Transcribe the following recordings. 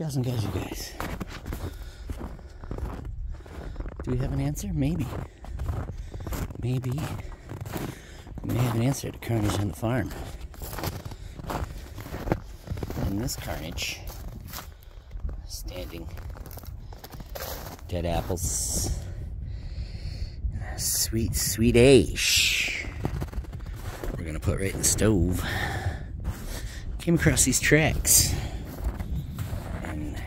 Gals and guys, you guys. Do we have an answer? Maybe. Maybe. We may have an answer to carnage on the farm. And this carnage, standing dead apples, sweet, sweet ash. We're gonna put right in the stove. Came across these tracks. And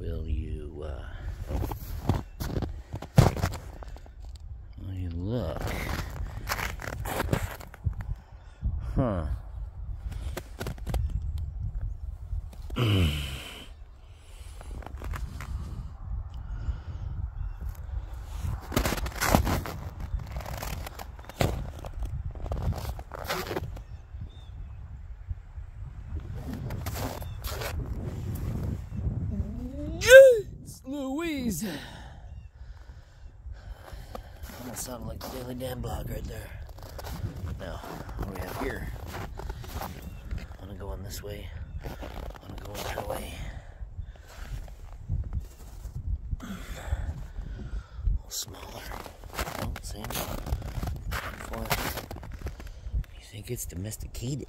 will you, uh, will you look? Huh. Louise! Almost sounded like the Daily Dan blog right there. Now, what do we have here? I'm gonna go in this way. I'm gonna go in that way. A little smaller. Before. You think it's domesticated?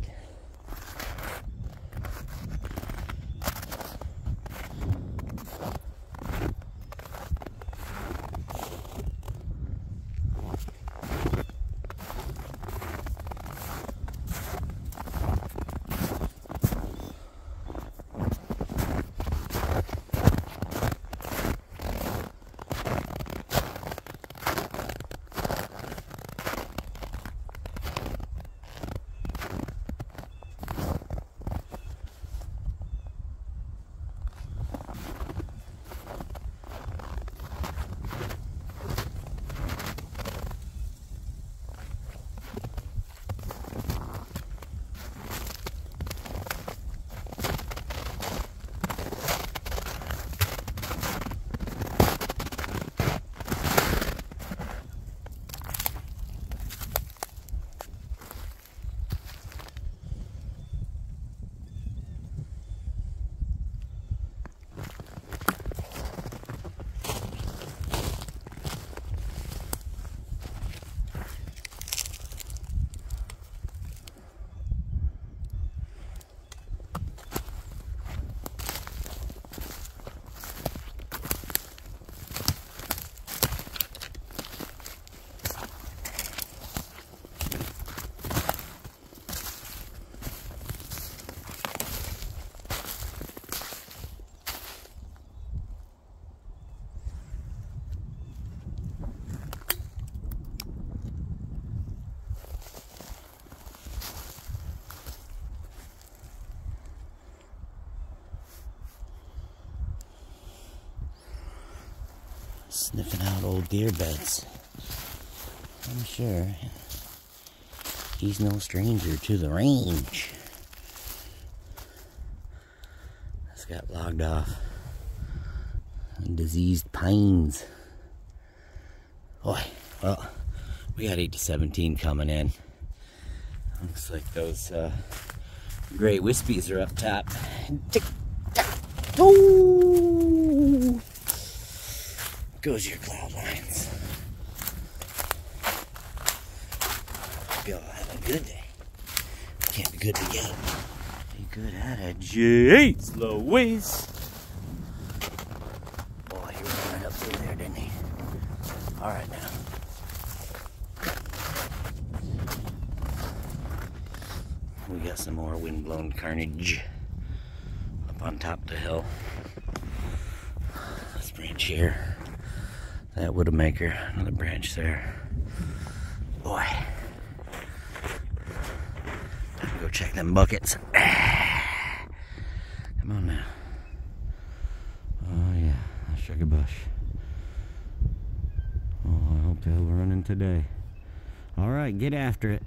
Sniffing out old deer beds. I'm sure he's no stranger to the range. It's got logged off diseased pines. Boy, well, we got 8 to 17 coming in. Looks like those uh, gray wispies are up top. Tick, toe goes your cloud lines. Hope y'all have a good day. Can't be good together. Be good at it. Jeez Louise. Boy, he went right up through there, didn't he? Alright now. We got some more windblown carnage up on top of the hill. This branch here. That Widowmaker, another branch there. Boy. Go check them buckets. Come on now. Oh yeah, a sugar bush. Oh, I hope they'll run in today. All right, get after it.